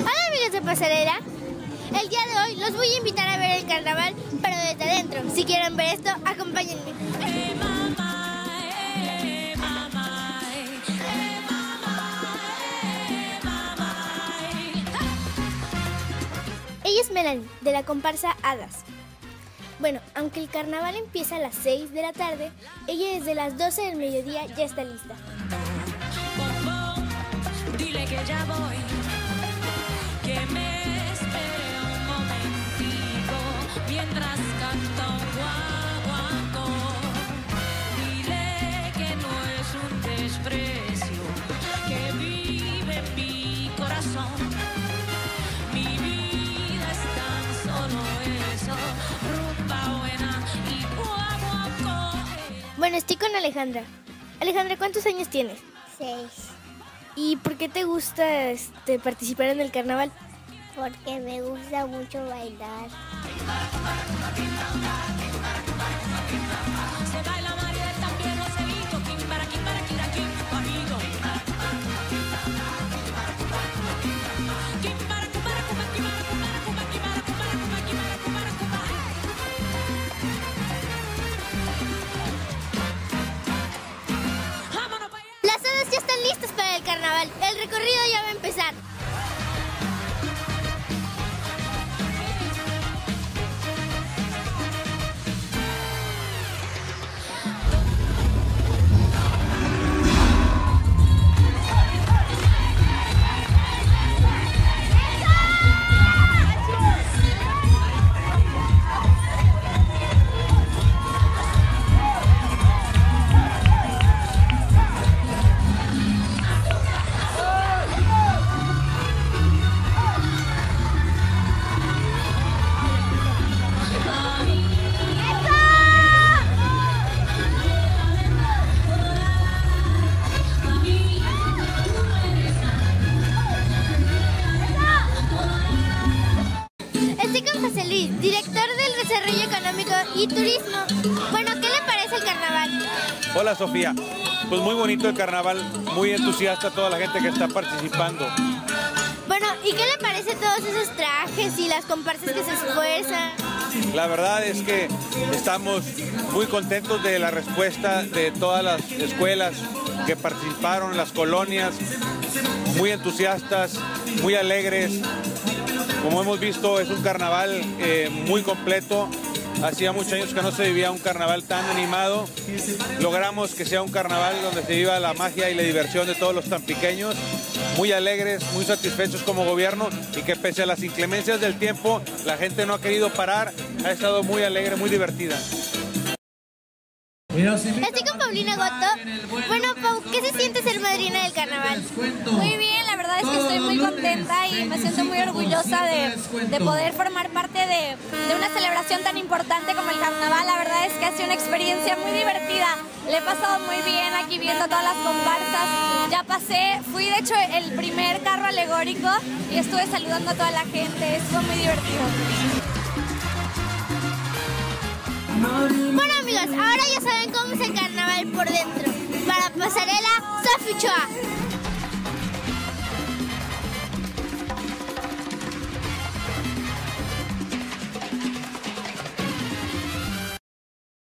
Hola amigos de Pasarela. El día de hoy los voy a invitar a ver el carnaval, pero desde adentro. Si quieren ver esto, acompáñenme. Ella es Melanie, de la comparsa Hadas. Bueno, aunque el carnaval empieza a las 6 de la tarde, ella desde las 12 del mediodía ya está lista. Bueno, estoy con Alejandra. Alejandra, ¿cuántos años tienes? Seis, ¿Y por qué te gusta este, participar en el carnaval? porque me gusta mucho bailar. Se baila el recorrido ya va a empezar. Y Turismo. Bueno, ¿qué le parece el carnaval? Hola Sofía, pues muy bonito el carnaval, muy entusiasta toda la gente que está participando. Bueno, ¿y qué le parece todos esos trajes y las comparsas que se esfuerzan? La verdad es que estamos muy contentos de la respuesta de todas las escuelas que participaron, las colonias, muy entusiastas, muy alegres. Como hemos visto, es un carnaval eh, muy completo. Hacía muchos años que no se vivía un carnaval tan animado. Logramos que sea un carnaval donde se viva la magia y la diversión de todos los tan pequeños, muy alegres, muy satisfechos como gobierno y que pese a las inclemencias del tiempo, la gente no ha querido parar, ha estado muy alegre, muy divertida. Estoy con Paulina Goto. Bueno, Pau, ¿qué se siente ser madrina del carnaval? Muy bien, la verdad es que estoy muy contenta y me siento muy orgullosa de, de poder formar parte de, de una celebración tan importante como el carnaval. La verdad es que ha sido una experiencia muy divertida. Le he pasado muy bien aquí viendo todas las comparsas. Ya pasé, fui de hecho el primer carro alegórico y estuve saludando a toda la gente. Estuvo muy divertido. Bueno amigos, ahora carnaval por dentro. Para Pasarela, Sofi Chua.